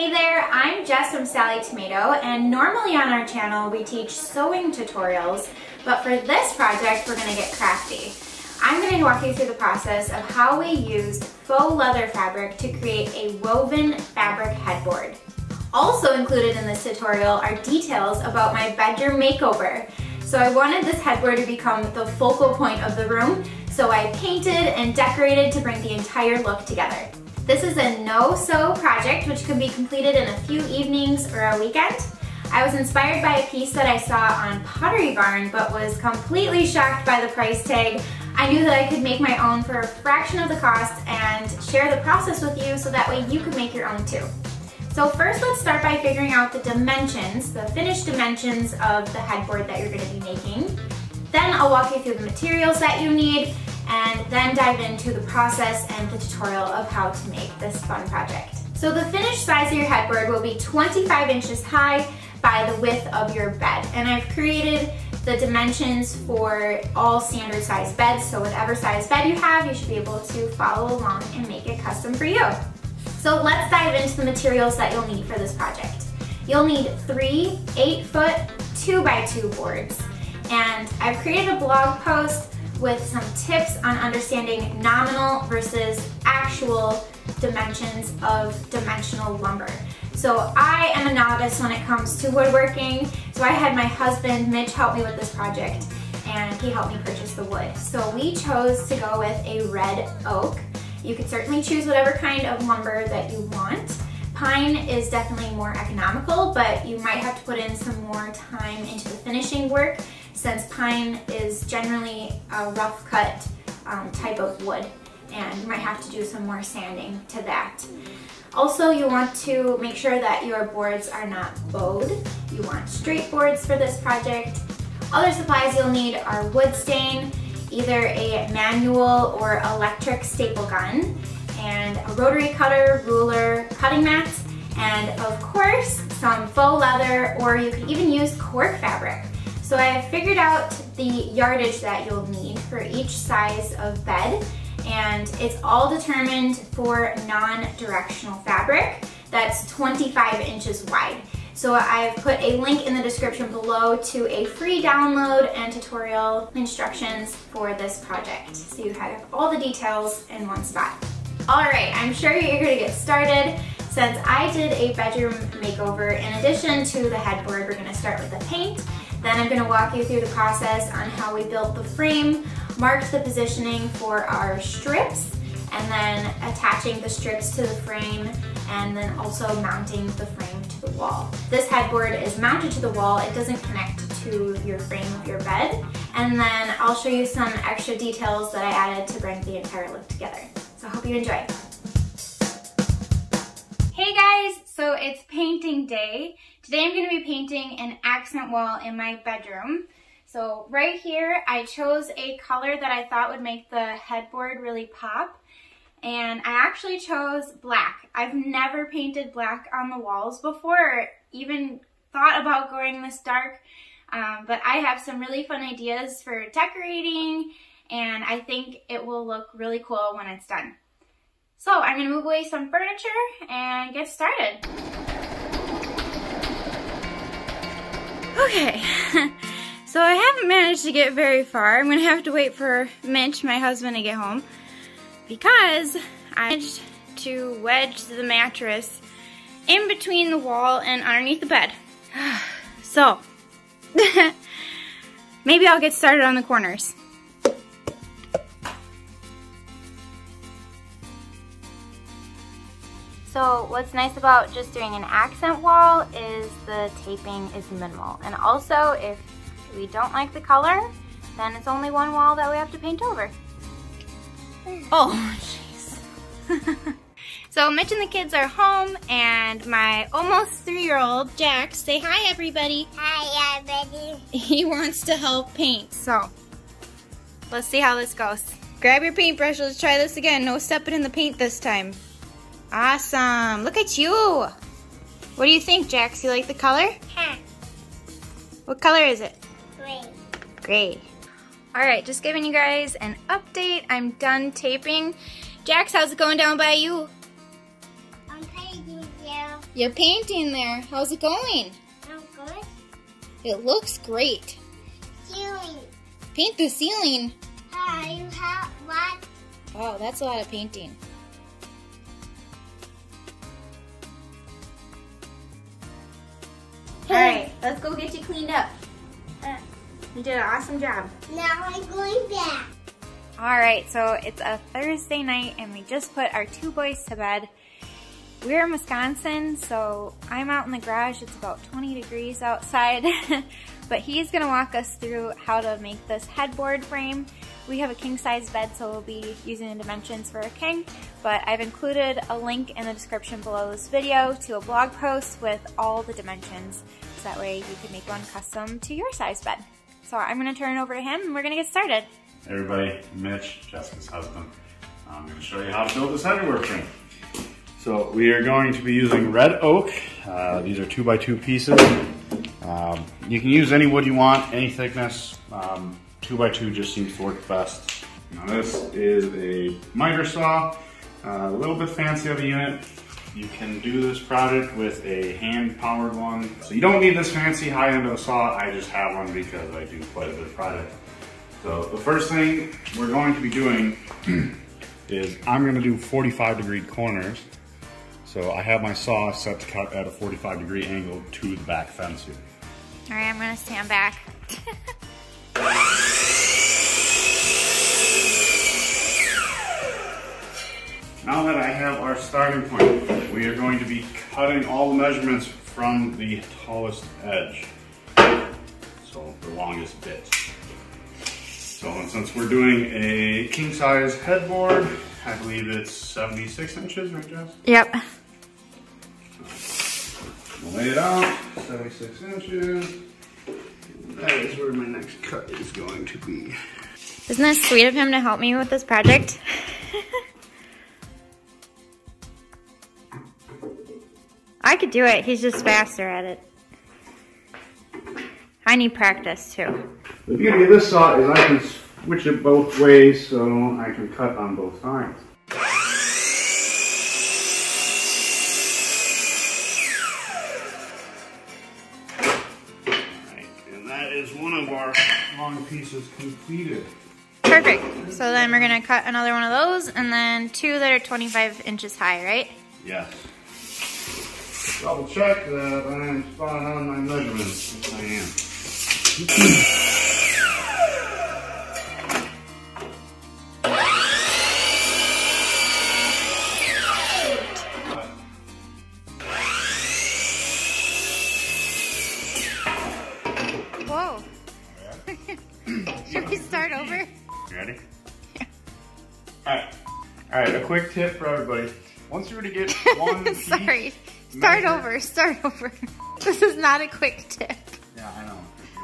Hey there, I'm Jess from Sallie Tomato and normally on our channel we teach sewing tutorials, but for this project we're going to get crafty. I'm going to walk you through the process of how we used faux leather fabric to create a woven fabric headboard. Also included in this tutorial are details about my bedroom makeover. So I wanted this headboard to become the focal point of the room, so I painted and decorated to bring the entire look together. This is a no-sew project which can be completed in a few evenings or a weekend. I was inspired by a piece that I saw on Pottery Barn but was completely shocked by the price tag. I knew that I could make my own for a fraction of the cost and share the process with you so that way you could make your own too. So first let's start by figuring out the dimensions, the finished dimensions of the headboard that you're going to be making. Then I'll walk you through the materials that you need and then dive into the process and the tutorial of how to make this fun project. So the finished size of your headboard will be 25 inches high by the width of your bed. And I've created the dimensions for all standard size beds, so whatever size bed you have, you should be able to follow along and make it custom for you. So let's dive into the materials that you'll need for this project. You'll need three 8 foot 2 by 2 boards. And I've created a blog post with some tips on understanding nominal versus actual dimensions of dimensional lumber. So I am a novice when it comes to woodworking, so I had my husband Mitch help me with this project and he helped me purchase the wood. So we chose to go with a red oak. You could certainly choose whatever kind of lumber that you want. Pine is definitely more economical, but you might have to put in some more time into the finishing work since pine is generally a rough cut um, type of wood and you might have to do some more sanding to that. Also, you want to make sure that your boards are not bowed. You want straight boards for this project. Other supplies you'll need are wood stain, either a manual or electric staple gun, and a rotary cutter, ruler, cutting mat, and of course, some faux leather, or you can even use cork fabric. So I figured out the yardage that you'll need for each size of bed and it's all determined for non-directional fabric that's 25 inches wide. So I've put a link in the description below to a free download and tutorial instructions for this project. So you have all the details in one spot. All right, I'm sure you're eager to get started. Since I did a bedroom makeover, in addition to the headboard, we're gonna start with the paint then I'm gonna walk you through the process on how we built the frame, marked the positioning for our strips, and then attaching the strips to the frame, and then also mounting the frame to the wall. This headboard is mounted to the wall. It doesn't connect to your frame of your bed. And then I'll show you some extra details that I added to bring the entire look together. So I hope you enjoy. So it's painting day. Today I'm going to be painting an accent wall in my bedroom. So right here I chose a color that I thought would make the headboard really pop and I actually chose black. I've never painted black on the walls before even thought about going this dark um, but I have some really fun ideas for decorating and I think it will look really cool when it's done. So I'm gonna move away some furniture and get started. Okay, so I haven't managed to get very far. I'm gonna have to wait for Mitch, my husband, to get home because I managed to wedge the mattress in between the wall and underneath the bed. So, maybe I'll get started on the corners. So what's nice about just doing an accent wall is the taping is minimal. And also if we don't like the color, then it's only one wall that we have to paint over. Oh, jeez. so Mitch and the kids are home and my almost three-year-old, Jack, say hi everybody. Hi everybody. He wants to help paint, so let's see how this goes. Grab your paintbrush, let's try this again. No stepping in the paint this time. Awesome. Look at you. What do you think, Jax? You like the color? Huh. What color is it? Gray. Gray. All right, just giving you guys an update. I'm done taping. Jax, how's it going down by you? I'm painting you. You're painting there. How's it going? I'm good. It looks great. Ceiling. Paint the ceiling. Hi, you have what? Wow, that's a lot of painting. All right, let's go get you cleaned up. Uh, You did an awesome job. now I'm going back. All right, so it's a Thursday night and we just put our two boys to bed. We're in Wisconsin, so I'm out in the garage. It's about 20 degrees outside, but he's gonna walk us through how to make this headboard frame. We have a king size bed, so we'll be using the dimensions for a king, but I've included a link in the description below this video to a blog post with all the dimensions, so that way you can make one custom to your size bed. So I'm gonna turn it over to him and we're gonna get started. Hey everybody, Mitch, Jessica's husband. I'm to show you how to build this headboard frame. So we are going to be using red oak. Uh, these are two by two pieces. Um, you can use any wood you want, any thickness. Um, two by two just seems to work best. Now this is a miter saw, uh, a little bit fancy of a unit. You can do this project with a hand powered one. So you don't need this fancy high end of a saw. I just have one because I do quite a bit of project. So the first thing we're going to be doing is I'm gonna do 45 degree corners. So I have my saw set to cut at a 45 degree angle to the back fence here. All right, I'm gonna stand back. Now that I have our starting point, we are going to be cutting all the measurements from the tallest edge. So the longest bit. So since we're doing a king size headboard, I believe it's 76 inches, right Jess? Yep. Lay it out, 76 inches. That is where my next cut is going to be. Isn't that sweet of him to help me with this project? I could do it. He's just faster at it. I need practice too. The beauty of this saw is I can switch it both ways so I can cut on both sides. Long pieces completed. Perfect. So then we're gonna cut another one of those and then two that are 25 inches high, right? Yes. Double check that I am spot on my measurements. Yes, I am. quick tip for everybody. Once you were to get one piece, Sorry. Start measure- over. Start over. This is not a quick tip. Yeah, I know.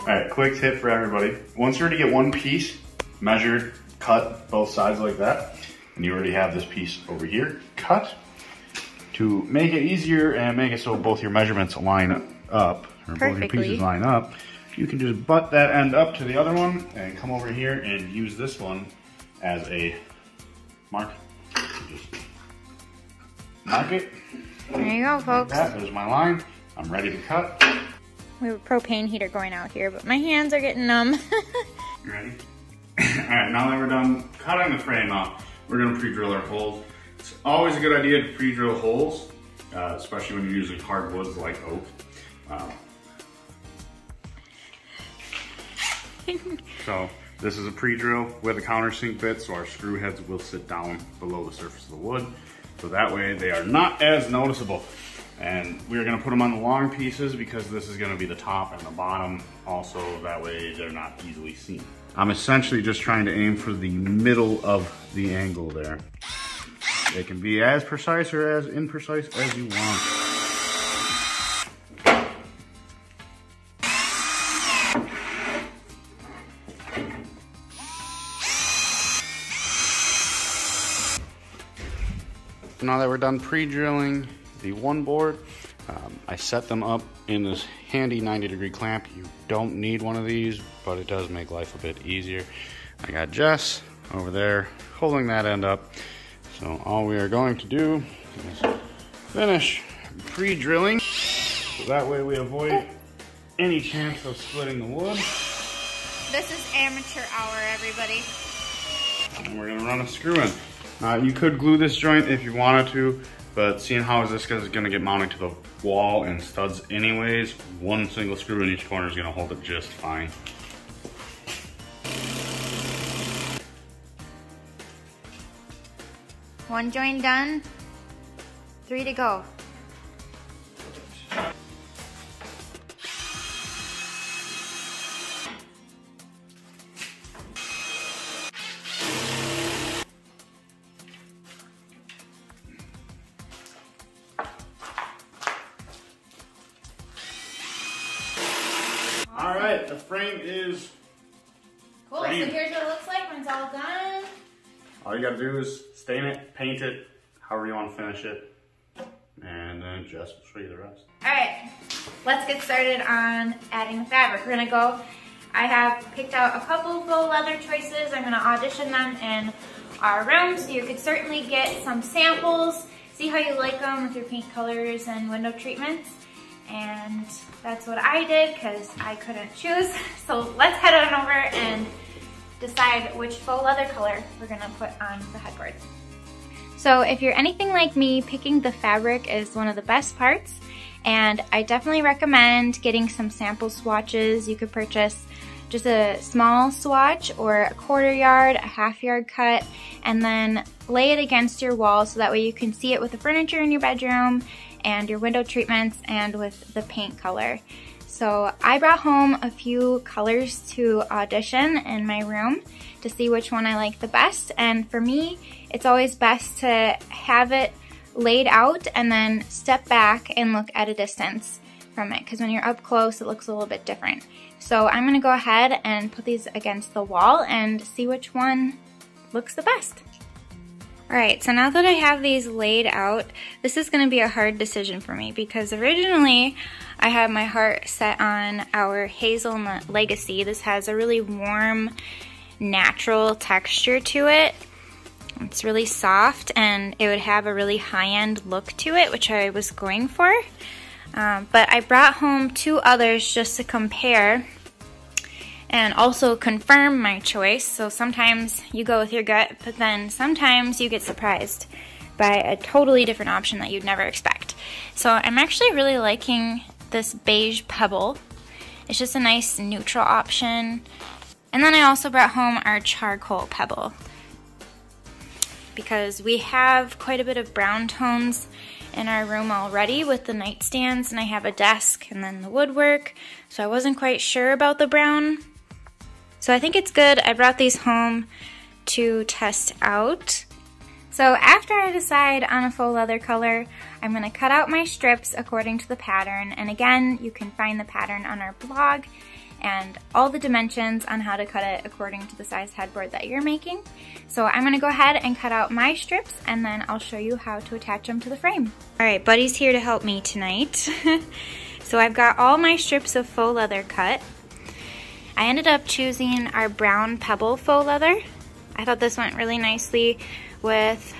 Alright, quick tip for everybody. Once you were to get one piece measured, cut both sides like that, and you already have this piece over here cut, to make it easier and make it so both your measurements line up, or both your pieces line up, you can just butt that end up to the other one and come over here and use this one as a mark. Just mark it. There you go, folks. that. There's my line. I'm ready to cut. We have a propane heater going out here, but my hands are getting numb. You ready? Alright, now that we're done cutting the frame out, we're gonna pre-drill our holes. It's always a good idea to pre-drill holes, uh, especially when you're using hardwoods like oak. Um, so this is a pre-drill with a countersink bit, so our screw heads will sit down below the surface of the wood. So that way they are not as noticeable. And we're gonna put them on the long pieces because this is gonna be the top and the bottom also, that way they're not easily seen. I'm essentially just trying to aim for the middle of the angle there. It can be as precise or as imprecise as you want. Now that we're done pre-drilling the one board, um, I set them up in this handy 90 degree clamp. You don't need one of these, but it does make life a bit easier. I got Jess over there holding that end up. So all we are going to do is finish pre-drilling. So that way we avoid any chance of splitting the wood. This is amateur hour, everybody. And we're gonna run a screw in. Uh, you could glue this joint if you wanted to, but seeing how this is gonna get mounted to the wall and studs anyways, one single screw in each corner is gonna hold it just fine. One joint done, three to go. Wanna finish it, and then Jess will show you the rest. All right, let's get started on adding the fabric. We're gonna go, I have picked out a couple faux leather choices. I'm gonna audition them in our room, so you could certainly get some samples, see how you like them with your paint colors and window treatments. And that's what I did because I couldn't choose. So let's head on over and decide which faux leather color we're gonna put on the headboard. So if you're anything like me, picking the fabric is one of the best parts. And I definitely recommend getting some sample swatches. You could purchase just a small swatch or a quarter yard, a half yard cut, and then lay it against your wall so that way you can see it with the furniture in your bedroom and your window treatments and with the paint color. So I brought home a few colors to audition in my room to see which one I like the best. And for me, it's always best to have it laid out and then step back and look at a distance from it because when you're up close, it looks a little bit different. So I'm gonna go ahead and put these against the wall and see which one looks the best. All right, so now that I have these laid out, this is gonna be a hard decision for me because originally I had my heart set on our hazelnut legacy. This has a really warm, natural texture to it. It's really soft and it would have a really high-end look to it, which I was going for. Um, but I brought home two others just to compare and also confirm my choice. So sometimes you go with your gut, but then sometimes you get surprised by a totally different option that you'd never expect. So I'm actually really liking this beige pebble. It's just a nice neutral option. And then I also brought home our charcoal pebble because we have quite a bit of brown tones in our room already with the nightstands and I have a desk and then the woodwork. So I wasn't quite sure about the brown. So I think it's good. I brought these home to test out. So after I decide on a faux leather color, I'm gonna cut out my strips according to the pattern. And again, you can find the pattern on our blog and all the dimensions on how to cut it according to the size headboard that you're making. So I'm gonna go ahead and cut out my strips and then I'll show you how to attach them to the frame. All right, Buddy's here to help me tonight. so I've got all my strips of faux leather cut. I ended up choosing our brown pebble faux leather. I thought this went really nicely with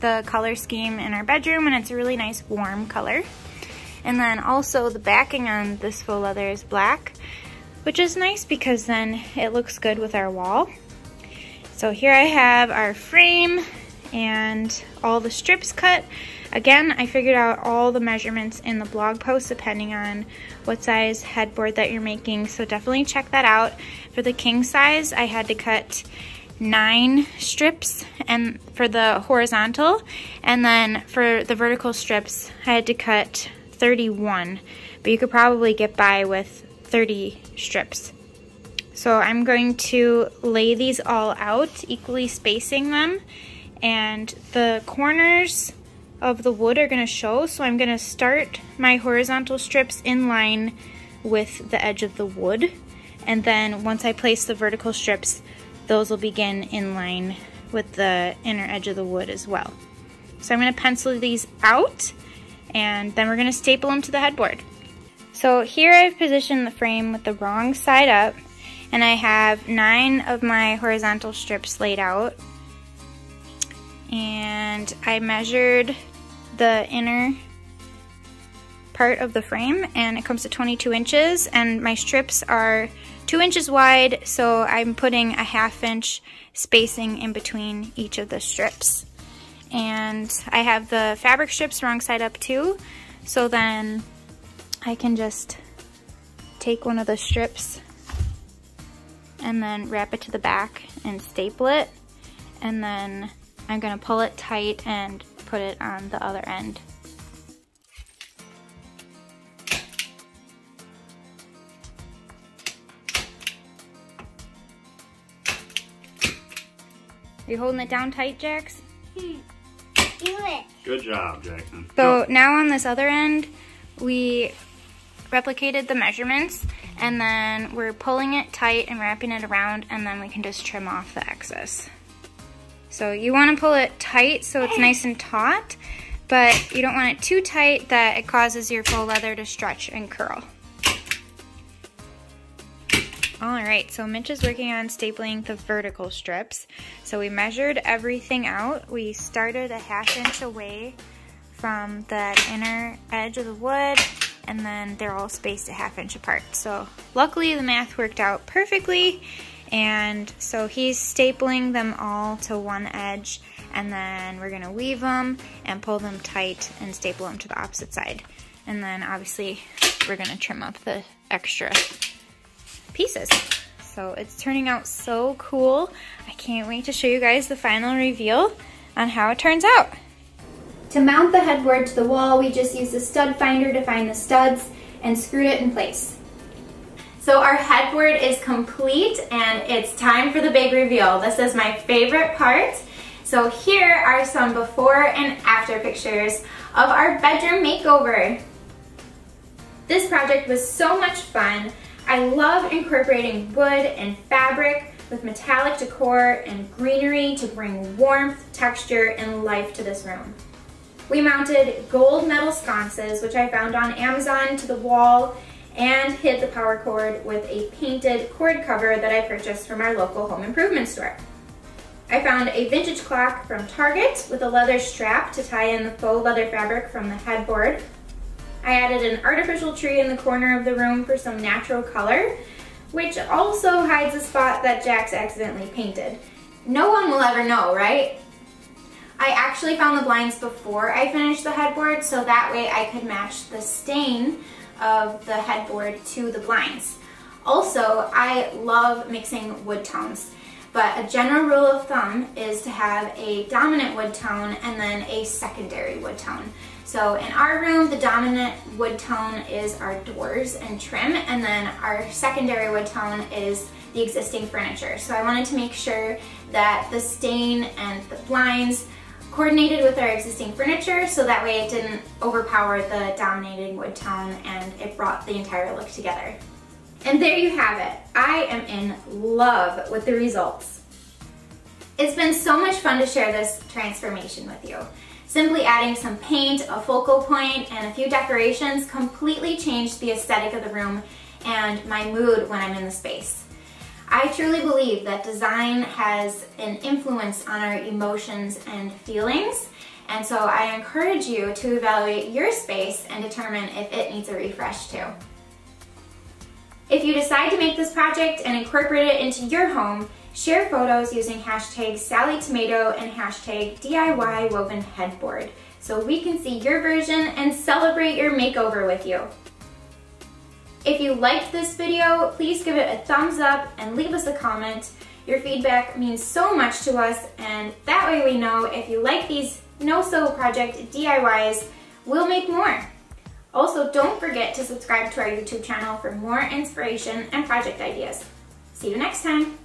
the color scheme in our bedroom and it's a really nice warm color. And then also the backing on this faux leather is black, which is nice because then it looks good with our wall. So here I have our frame and all the strips cut. Again, I figured out all the measurements in the blog post depending on what size headboard that you're making, so definitely check that out. For the king size, I had to cut nine strips and for the horizontal, and then for the vertical strips, I had to cut 31, but you could probably get by with 30 strips. So I'm going to lay these all out, equally spacing them, and the corners of the wood are gonna show, so I'm gonna start my horizontal strips in line with the edge of the wood, and then once I place the vertical strips, those will begin in line with the inner edge of the wood as well. So I'm gonna pencil these out, and then we're gonna staple them to the headboard. So here I've positioned the frame with the wrong side up, and I have nine of my horizontal strips laid out. And I measured the inner part of the frame and it comes to 22 inches and my strips are two inches wide so I'm putting a half inch spacing in between each of the strips. And I have the fabric strips wrong side up too so then I can just take one of the strips and then wrap it to the back and staple it and then I'm gonna pull it tight and put it on the other end. Are you holding it down tight, Jax? Hmm. Do it. Good job, Jackson. So now on this other end, we replicated the measurements and then we're pulling it tight and wrapping it around and then we can just trim off the excess. So you want to pull it tight so it's nice and taut, but you don't want it too tight that it causes your faux leather to stretch and curl. All right, so Mitch is working on stapling the vertical strips. So we measured everything out. We started a half inch away from the inner edge of the wood and then they're all spaced a half inch apart. So luckily the math worked out perfectly and so he's stapling them all to one edge and then we're gonna weave them and pull them tight and staple them to the opposite side. And then obviously we're gonna trim up the extra pieces. So it's turning out so cool. I can't wait to show you guys the final reveal on how it turns out. To mount the headboard to the wall, we just used a stud finder to find the studs and screwed it in place. So our headboard is complete and it's time for the big reveal. This is my favorite part. So here are some before and after pictures of our bedroom makeover. This project was so much fun. I love incorporating wood and fabric with metallic decor and greenery to bring warmth, texture, and life to this room. We mounted gold metal sconces, which I found on Amazon, to the wall and hid the power cord with a painted cord cover that I purchased from our local home improvement store. I found a vintage clock from Target with a leather strap to tie in the faux leather fabric from the headboard. I added an artificial tree in the corner of the room for some natural color, which also hides a spot that Jax accidentally painted. No one will ever know, right? I actually found the blinds before I finished the headboard so that way I could match the stain of the headboard to the blinds. Also, I love mixing wood tones, but a general rule of thumb is to have a dominant wood tone and then a secondary wood tone. So in our room, the dominant wood tone is our doors and trim, and then our secondary wood tone is the existing furniture. So I wanted to make sure that the stain and the blinds coordinated with our existing furniture so that way it didn't overpower the dominating wood tone and it brought the entire look together. And there you have it. I am in love with the results. It's been so much fun to share this transformation with you. Simply adding some paint, a focal point, and a few decorations completely changed the aesthetic of the room and my mood when I'm in the space. I truly believe that design has an influence on our emotions and feelings, and so I encourage you to evaluate your space and determine if it needs a refresh too. If you decide to make this project and incorporate it into your home, share photos using hashtag SallieTomato and hashtag DIY woven headboard so we can see your version and celebrate your makeover with you. If you liked this video, please give it a thumbs up and leave us a comment. Your feedback means so much to us and that way we know if you like these No Sew Project DIYs, we'll make more. Also, don't forget to subscribe to our YouTube channel for more inspiration and project ideas. See you next time.